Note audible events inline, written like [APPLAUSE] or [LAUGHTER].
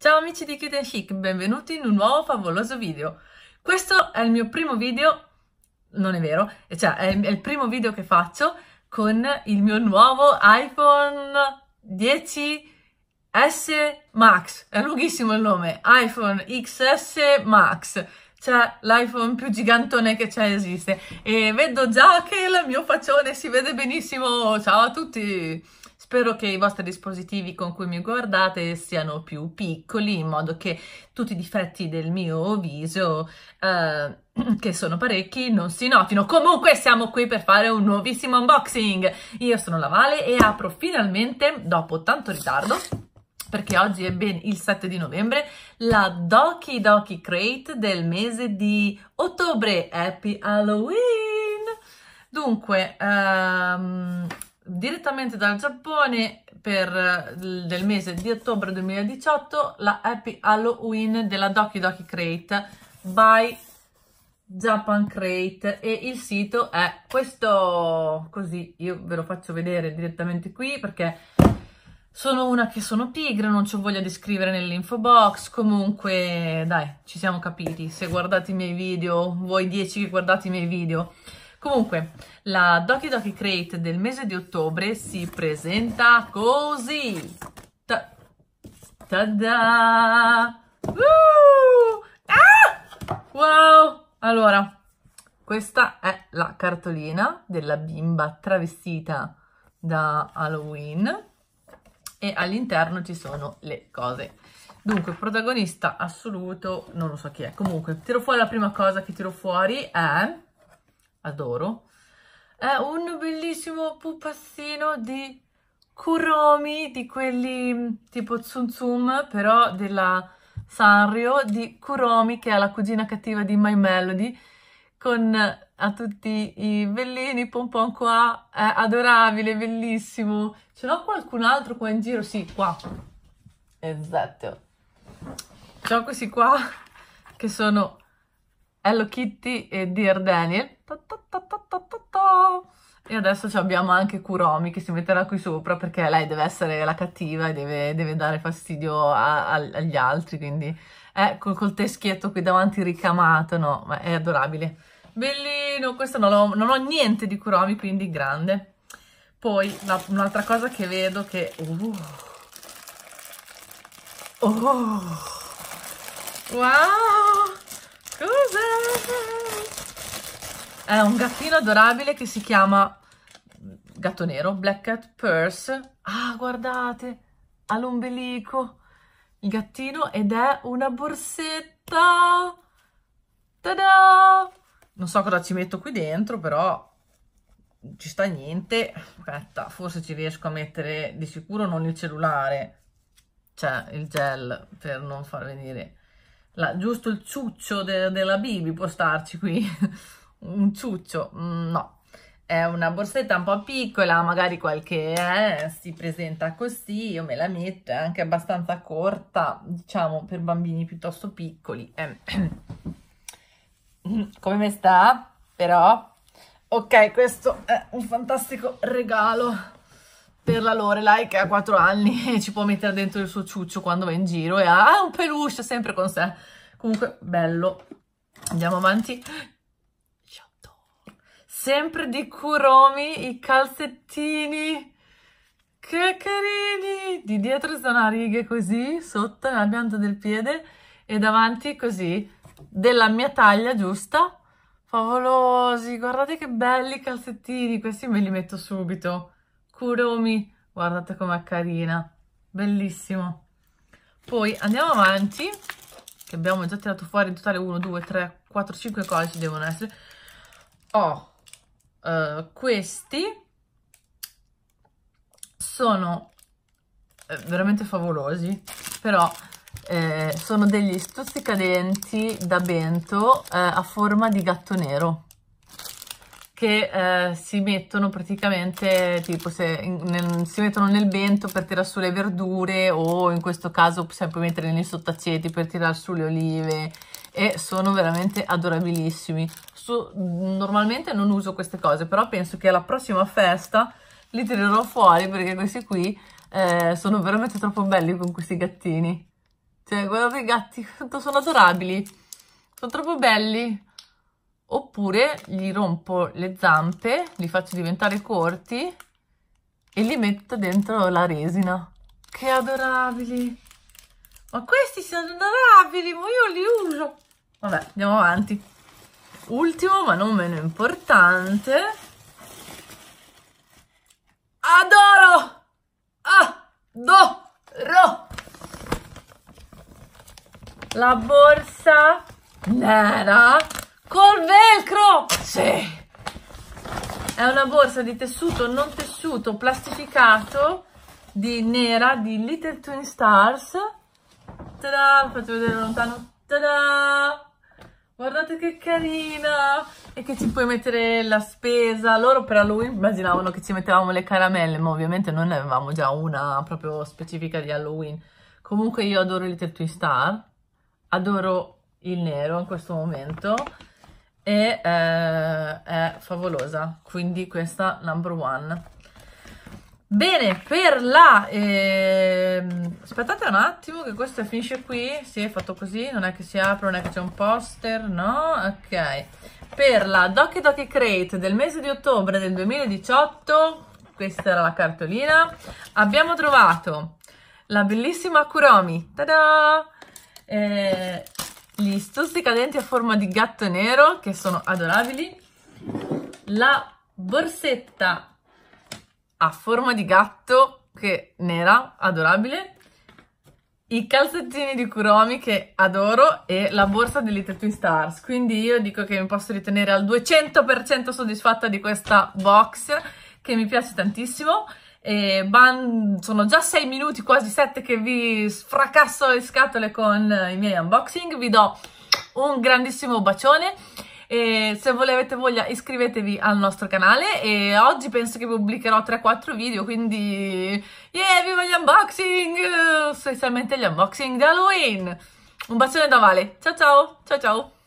Ciao amici di Cute Chic, benvenuti in un nuovo favoloso video. Questo è il mio primo video, non è vero, cioè è il primo video che faccio con il mio nuovo iPhone 10S Max. È lunghissimo il nome, iPhone XS Max. Cioè l'iPhone più gigantone che c'è esiste. E vedo già che il mio faccione si vede benissimo. Ciao a tutti! Spero che i vostri dispositivi con cui mi guardate siano più piccoli in modo che tutti i difetti del mio viso, eh, [CLEARS THROAT] che sono parecchi, non si notino. Comunque siamo qui per fare un nuovissimo unboxing. Io sono la Vale e apro finalmente, dopo tanto ritardo, perché oggi è ben il 7 di novembre, la Doki Doki Crate del mese di ottobre. Happy Halloween! Dunque, um, direttamente dal Giappone per del mese di ottobre 2018 la Happy Halloween della Doki Doki Crate by Japan Crate. E il sito è questo così io ve lo faccio vedere direttamente qui perché sono una che sono pigra, non ho voglia di scrivere nell'info box, comunque dai, ci siamo capiti, se guardate i miei video, voi 10 che guardate i miei video, Comunque, la Doki Doki Crate del mese di ottobre si presenta così. Ta da Uh! Ah! Wow! Allora, questa è la cartolina della bimba travestita da Halloween e all'interno ci sono le cose. Dunque, protagonista assoluto, non lo so chi è. Comunque, tiro fuori la prima cosa che tiro fuori è adoro, è un bellissimo pupazzino di Kuromi, di quelli tipo Tsum però della Sanrio, di Kuromi, che è la cugina cattiva di My Melody, con a tutti i bellini, pompon qua, è adorabile, bellissimo. Ce n'ho qualcun altro qua in giro? Sì, qua. Esatto. C'ho questi qua che sono Hello Kitty e Dear Daniel. E adesso abbiamo anche Kuromi che si metterà qui sopra perché lei deve essere la cattiva e deve, deve dare fastidio a, a, agli altri, quindi è col, col, teschietto qui davanti ricamato, no, ma è adorabile. Bellino, questo non non ho niente di Kuromi, quindi grande. Poi un'altra cosa che vedo che... Uh, oh, wow! Cos'è? È un gattino adorabile che si chiama gatto nero, Black Cat Purse. Ah, guardate, ha l'ombelico il gattino ed è una borsetta. Ta-da! Non so cosa ci metto qui dentro, però ci sta niente. Aspetta, forse ci riesco a mettere di sicuro non il cellulare, cioè il gel per non far venire la, giusto il ciuccio de, della Bibi può starci qui, [LAUGHS] un ciuccio, mm, no, è una borsetta un po' piccola, magari qualche eh, si presenta così, io me la metto, è anche abbastanza corta, diciamo per bambini piuttosto piccoli. Eh. [CLEARS THROAT] Come me sta? Però, ok, questo è un fantastico regalo per la Lorelai che ha 4 anni e [LAUGHS] ci può mettere dentro il suo ciuccio quando va in giro e ha un peluche sempre con sé. Comunque, bello. Andiamo avanti. Sempre di Kuromi, i calzettini. Che carini! Di dietro sono a righe così, sotto nella pianta del piede e davanti così, della mia taglia giusta. Favolosi, guardate che belli calzettini, questi me li metto subito. Kuromi, guardate com'è carina, bellissimo. Poi andiamo avanti, che abbiamo già tirato fuori in totale 1, 2, 3, 4, 5 codici devono essere. Ho uh, questi, sono eh, veramente favolosi, però eh, sono degli stuzzicadenti da bento eh, a forma di gatto nero che eh, si mettono praticamente tipo se nel, si mettono nel bento per tirare su le verdure o in questo caso possiamo mettere nei sottaceti per tirare su le olive e sono veramente adorabilissimi su, normalmente non uso queste cose però penso che alla prossima festa li tirerò fuori perché questi qui eh, sono veramente troppo belli con questi gattini Cioè, guardate i gatti quanto [LAUGHS] sono adorabili. Sono troppo belli. Oppure gli rompo le zampe, li faccio diventare corti e li metto dentro la resina. Che adorabili! Ma questi sono adorabili, ma io li uso! Vabbè, andiamo avanti. Ultimo, ma non meno importante. Adoro! Adoro! La borsa nera col velcro! Sì! È una borsa di tessuto non tessuto plastificato di nera di Little Twin Stars. Tada! Faccio vedere lontano. Tada! Guardate che carina! E che ci puoi mettere la spesa. Loro per Halloween immaginavano che ci mettevamo le caramelle, ma ovviamente noi ne avevamo già una proprio specifica di Halloween. Comunque io adoro Little Twin Star. Adoro il nero in questo momento e eh, è favolosa, quindi questa number one. Bene, per la... Eh, aspettate un attimo che questo finisce qui, si è fatto così, non è che si apre, non è che c'è un poster, no? Ok. Per la Doki Doki Crate del mese di ottobre del 2018, questa era la cartolina, abbiamo trovato la bellissima Kuromi, tada! Eh, gli stuzzicadenti a forma di gatto nero che sono adorabili, la borsetta a forma di gatto che nera, adorabile, i calzettini di Kuromi che adoro e la borsa di Little Twin Stars. Quindi io dico che mi posso ritenere al 200% soddisfatta di questa box che mi piace tantissimo. E sono già 6 minuti, quasi 7 che vi sfracasso le scatole con i miei unboxing. Vi do un grandissimo bacione. E se volete voglia iscrivetevi al nostro canale. E oggi penso che pubblicherò 3-4 video quindi yeah viva gli unboxing! Specialmente gli unboxing di Halloween. Un bacione da Vale. Ciao ciao. Ciao ciao